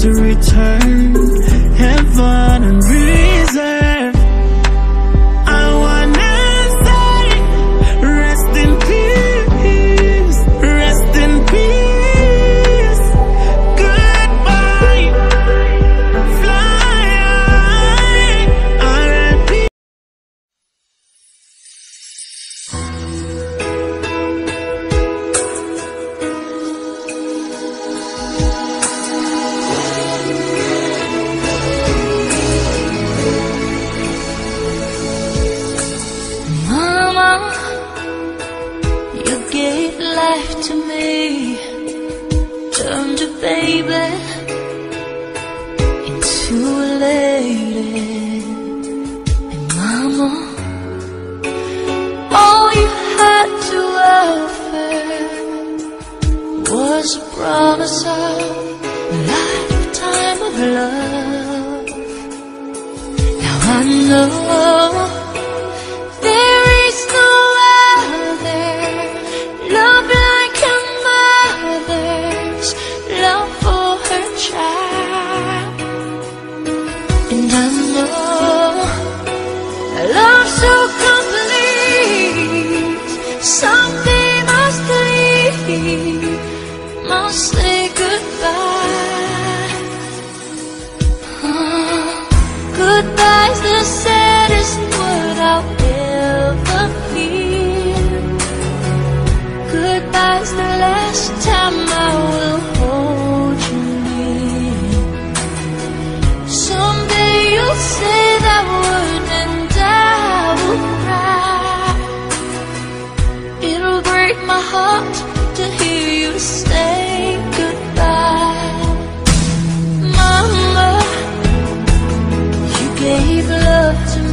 to return. me back into. And mama, all you had to offer was a promise of a lifetime of love. up to